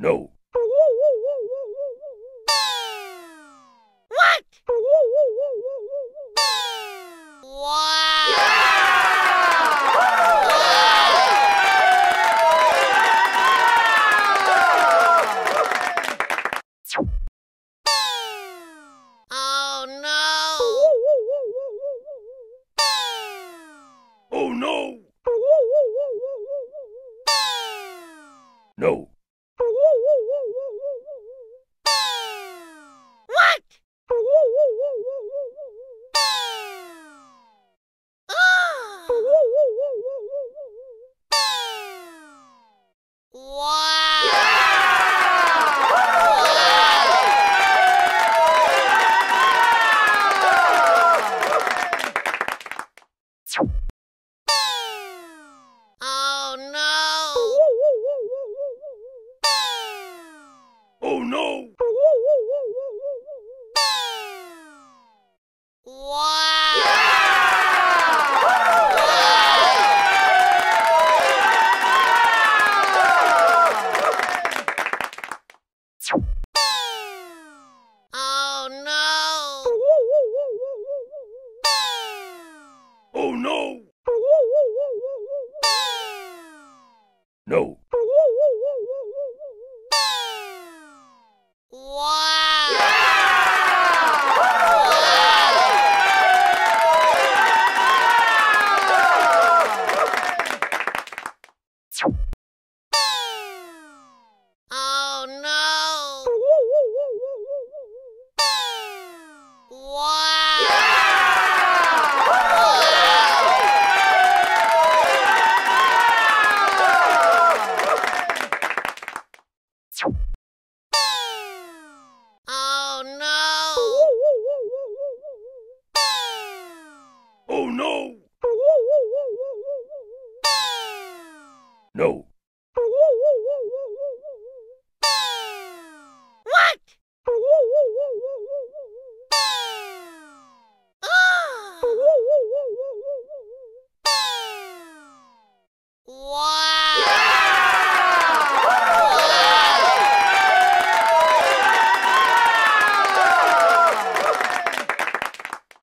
No. No.